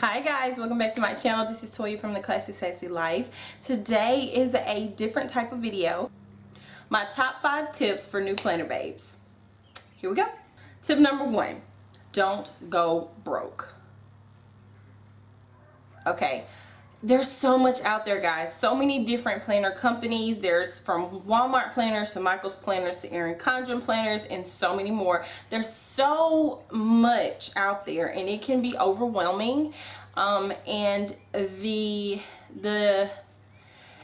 Hi guys, welcome back to my channel. This is Toya from The Classy Sassy Life. Today is a different type of video. My top five tips for new planner babes. Here we go. Tip number one, don't go broke. Okay, there's so much out there guys so many different planner companies there's from Walmart planners to Michael's planners to Erin Condren planners and so many more there's so much out there and it can be overwhelming um, and the the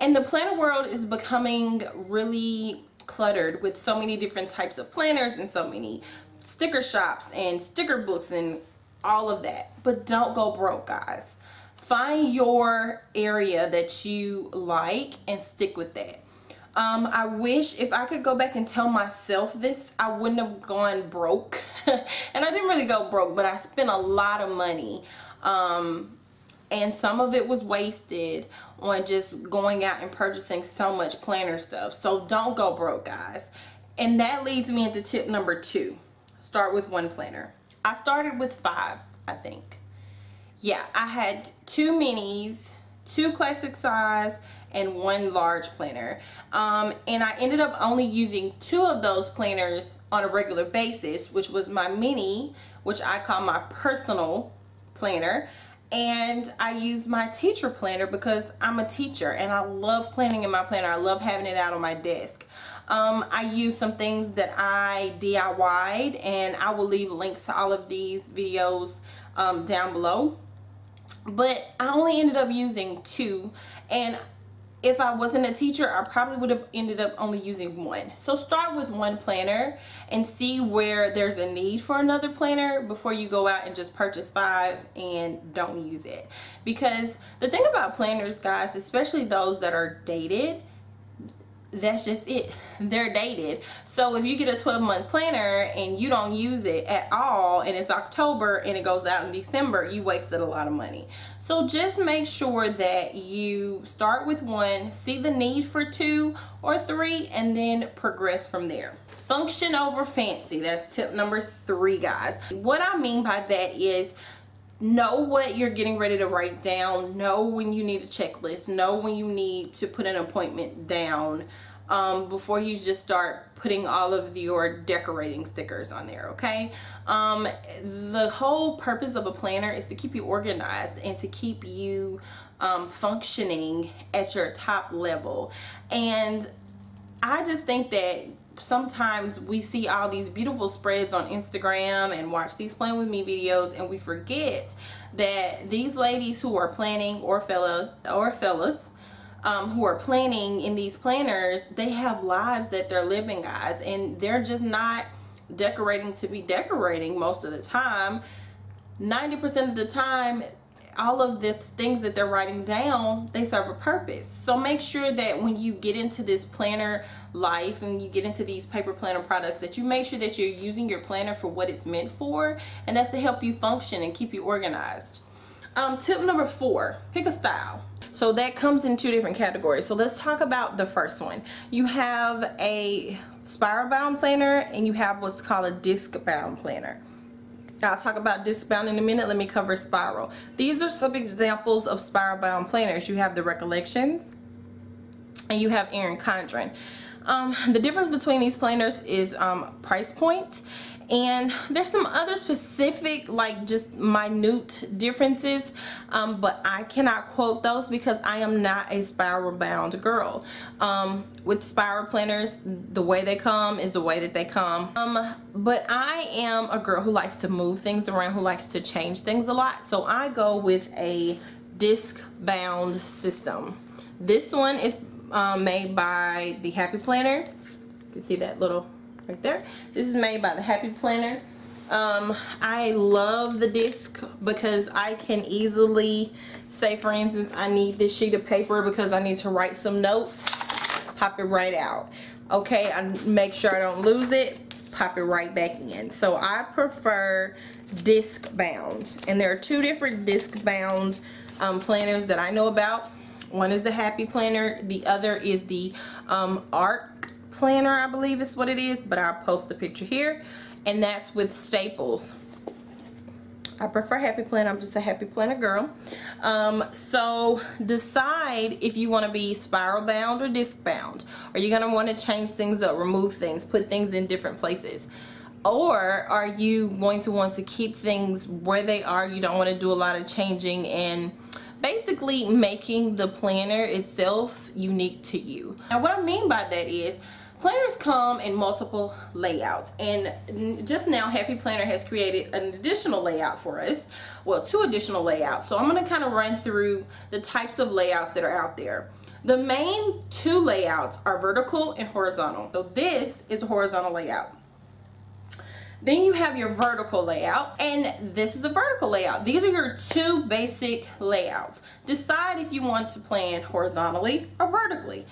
and the planner world is becoming really cluttered with so many different types of planners and so many sticker shops and sticker books and all of that. But don't go broke guys. Find your area that you like and stick with that um, I wish if I could go back and tell myself this I wouldn't have gone broke. And I didn't really go broke but I spent a lot of money. Um, and some of it was wasted on just going out and purchasing so much planner stuff. So don't go broke guys. And that leads me into tip number two. Start with one planner. I started with five I think. Yeah, I had two minis, two classic size, and one large planner. Um, and I ended up only using two of those planners on a regular basis, which was my mini, which I call my personal planner. And I use my teacher planner because I'm a teacher and I love planning in my planner. I love having it out on my desk. Um, I use some things that I DIY'd and I will leave links to all of these videos um, down below but I only ended up using two and if I wasn't a teacher I probably would have ended up only using one. So start with one planner and see where there's a need for another planner before you go out and just purchase five and don't use it. Because the thing about planners guys especially those that are dated that's just it. They're dated. So if you get a 12 month planner and you don't use it at all and it's October and it goes out in December you wasted a lot of money. So just make sure that you start with one see the need for two or three and then progress from there. Function over fancy. That's tip number three guys. What I mean by that is know what you're getting ready to write down. Know when you need a checklist. Know when you need to put an appointment down um, before you just start putting all of your decorating stickers on there okay? Um, the whole purpose of a planner is to keep you organized and to keep you um, functioning at your top level. And I just think that sometimes we see all these beautiful spreads on Instagram and watch these plan with me videos and we forget that these ladies who are planning or fellow or fellas um, who are planning in these planners they have lives that they're living guys. And they're just not decorating to be decorating most of the time. 90% of the time all of the things that they're writing down they serve a purpose. So make sure that when you get into this planner life and you get into these paper planner products that you make sure that you're using your planner for what it's meant for and that's to help you function and keep you organized. Um, tip number four pick a style. So that comes in two different categories. So let's talk about the first one. You have a spiral bound planner and you have what's called a disc bound planner I'll talk about disc bound in a minute. Let me cover spiral. These are some examples of spiral bound planners. You have the Recollections and you have Erin Condren. Um, the difference between these planners is um, price point and there's some other specific like just minute differences um, but I cannot quote those because I am not a spiral bound girl. Um, with spiral planners the way they come is the way that they come. Um, but I am a girl who likes to move things around who likes to change things a lot. So I go with a disc bound system. This one is um, made by the Happy Planner. You can see that little right there. This is made by the Happy Planner. Um, I love the disc because I can easily say for instance I need this sheet of paper because I need to write some notes pop it right out okay I make sure I don't lose it pop it right back in so I prefer disc bound and there are two different disc bound um, planners that I know about one is the happy planner the other is the um, arc planner I believe is what it is but I'll post the picture here and that's with staples I prefer happy planner. I'm just a happy planner girl. Um, so decide if you want to be spiral bound or disc bound. Are you going to want to change things up, remove things, put things in different places? Or are you going to want to keep things where they are? You don't want to do a lot of changing and basically making the planner itself unique to you. Now what I mean by that is Planners come in multiple layouts and just now Happy Planner has created an additional layout for us. Well, two additional layouts. So I'm going to kind of run through the types of layouts that are out there. The main two layouts are vertical and horizontal. So this is a horizontal layout. Then you have your vertical layout and this is a vertical layout. These are your two basic layouts. Decide if you want to plan horizontally or vertically.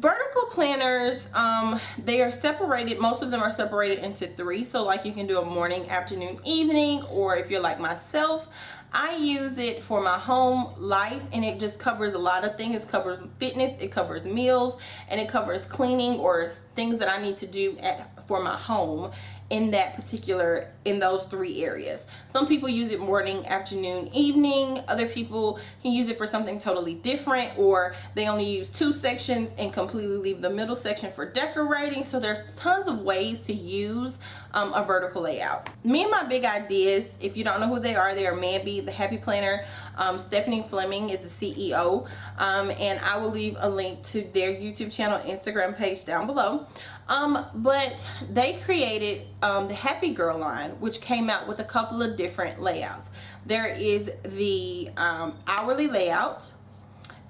Vertical planners, um, they are separated, most of them are separated into three. So like you can do a morning, afternoon, evening, or if you're like myself, I use it for my home life and it just covers a lot of things. It covers fitness, it covers meals, and it covers cleaning or things that I need to do at, for my home in that particular in those three areas. Some people use it morning afternoon evening. Other people can use it for something totally different or they only use two sections and completely leave the middle section for decorating. So there's tons of ways to use um, a vertical layout. Me and my big ideas if you don't know who they are they are Mambi the happy planner. Um, Stephanie Fleming is the CEO um, and I will leave a link to their YouTube channel Instagram page down below um, but they created um, the Happy Girl line, which came out with a couple of different layouts. There is the um, hourly layout,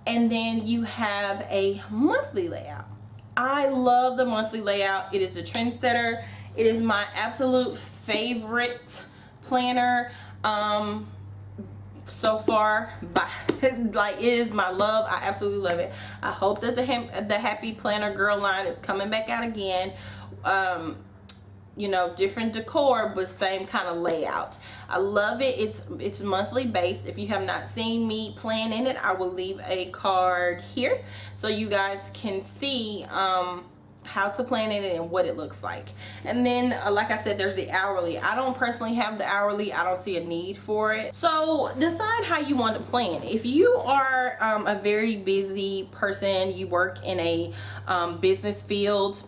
and then you have a monthly layout. I love the monthly layout. It is a trendsetter. It is my absolute favorite planner. Um, so far. By like is my love. I absolutely love it. I hope that the the happy planner girl line is coming back out again. Um you know different decor but same kind of layout. I love it. It's it's monthly based. If you have not seen me plan in it i will leave a card here so you guys can see um how to plan it and what it looks like. And then uh, like I said there's the hourly. I don't personally have the hourly. I don't see a need for it. So decide how you want to plan. If you are um, a very busy person you work in a um, business field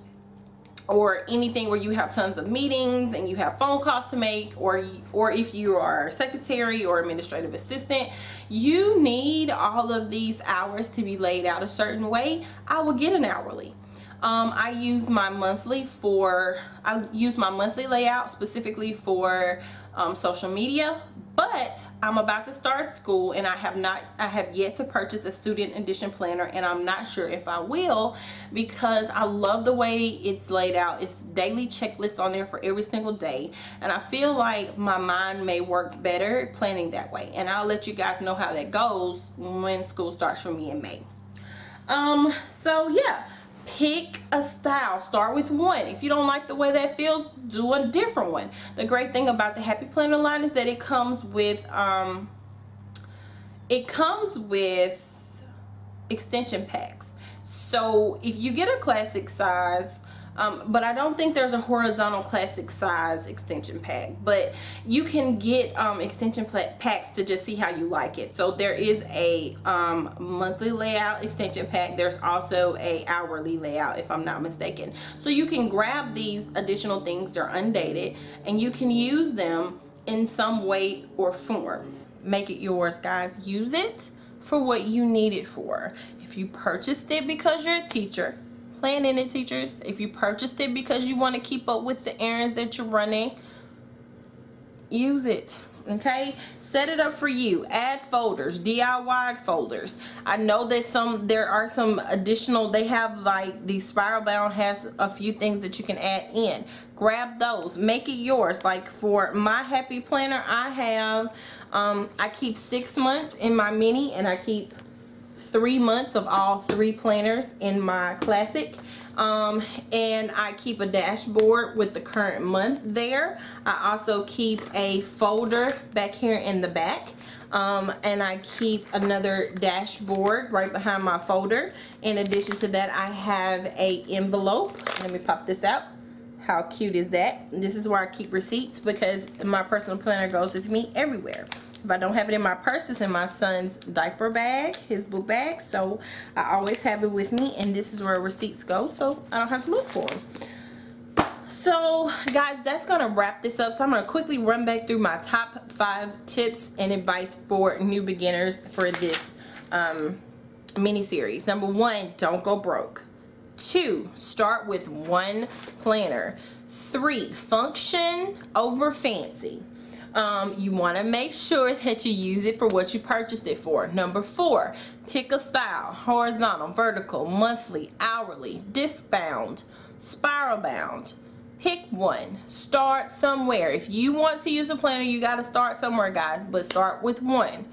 or anything where you have tons of meetings and you have phone calls to make or or if you are secretary or administrative assistant you need all of these hours to be laid out a certain way I will get an hourly um, I use my monthly for, I use my monthly layout specifically for um, social media, but I'm about to start school and I have not, I have yet to purchase a student edition planner and I'm not sure if I will because I love the way it's laid out. It's daily checklists on there for every single day and I feel like my mind may work better planning that way and I'll let you guys know how that goes when school starts for me in May. Um, so yeah pick a style. Start with one. If you don't like the way that feels do a different one. The great thing about the happy planner line is that it comes with um it comes with extension packs. So if you get a classic size um, but I don't think there's a horizontal classic size extension pack but you can get um, extension packs to just see how you like it. So there is a um, monthly layout extension pack. There's also a hourly layout if I'm not mistaken. So you can grab these additional things. They're undated and you can use them in some way or form. Make it yours guys. Use it for what you need it for. If you purchased it because you're a teacher plan in it teachers. If you purchased it because you want to keep up with the errands that you're running use it okay? Set it up for you. Add folders DIY folders. I know that some there are some additional they have like the spiral bound has a few things that you can add in. Grab those make it yours. Like for my happy planner I have um, I keep six months in my mini and I keep three months of all three planners in my classic. Um, and I keep a dashboard with the current month there. I also keep a folder back here in the back. Um, and I keep another dashboard right behind my folder. In addition to that I have a envelope. Let me pop this out. How cute is that? This is where I keep receipts because my personal planner goes with me everywhere. If I don't have it in my purse, it's in my son's diaper bag, his book bag. So I always have it with me and this is where receipts go so I don't have to look for them. So guys, that's going to wrap this up. So I'm going to quickly run back through my top five tips and advice for new beginners for this um, mini series. Number one, don't go broke. Two, start with one planner. Three, function over fancy. Um, you want to make sure that you use it for what you purchased it for. Number four, pick a style, horizontal, vertical, monthly, hourly, disc bound, spiral bound. Pick one. Start somewhere. If you want to use a planner, you got to start somewhere, guys, but start with one.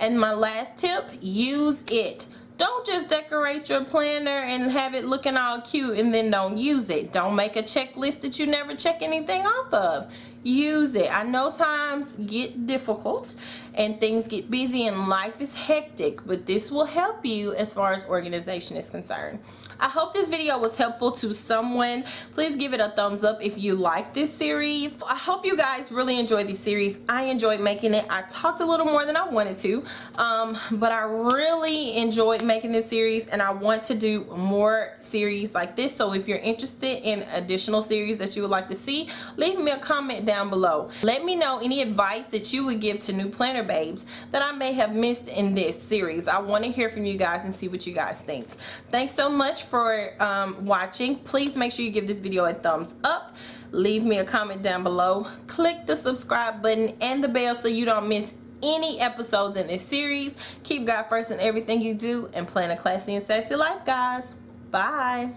And my last tip, use it. Don't just decorate your planner and have it looking all cute and then don't use it. Don't make a checklist that you never check anything off of use it. I know times get difficult and things get busy and life is hectic, but this will help you as far as organization is concerned. I hope this video was helpful to someone. Please give it a thumbs up if you like this series. I hope you guys really enjoyed this series. I enjoyed making it. I talked a little more than I wanted to, um, but I really enjoyed making this series and I want to do more series like this. So if you're interested in additional series that you would like to see, leave me a comment down down below. Let me know any advice that you would give to new planner babes that I may have missed in this series. I want to hear from you guys and see what you guys think. Thanks so much for um, watching. Please make sure you give this video a thumbs up. Leave me a comment down below. Click the subscribe button and the bell so you don't miss any episodes in this series. Keep God first in everything you do and plan a classy and sassy life, guys. Bye.